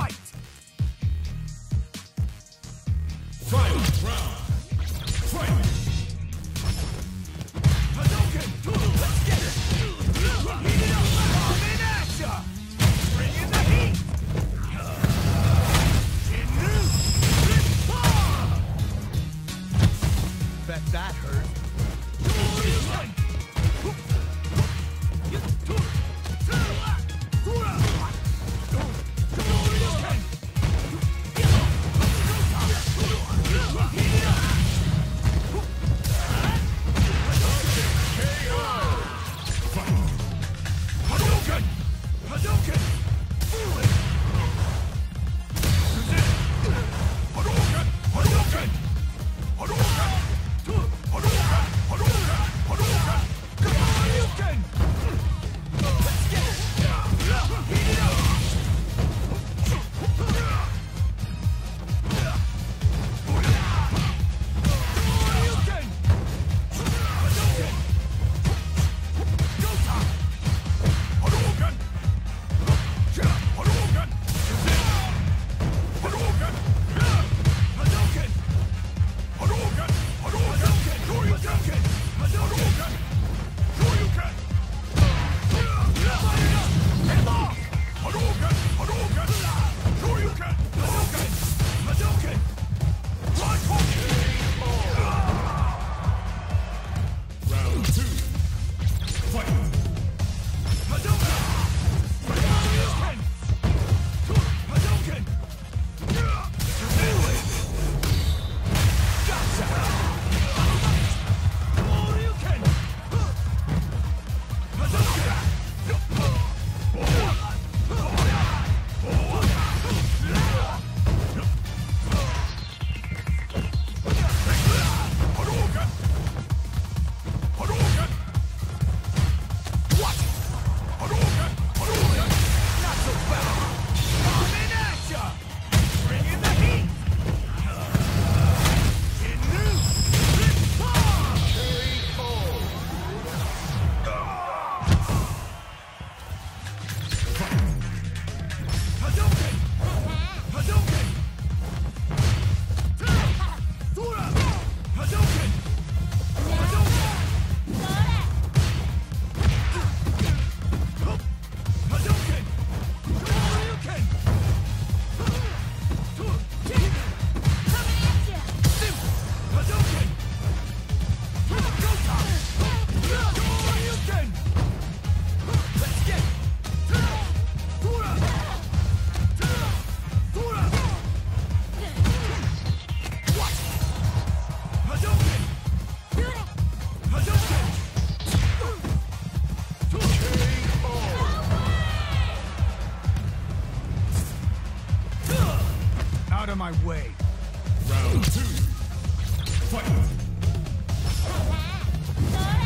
right! America! Round two. Fight!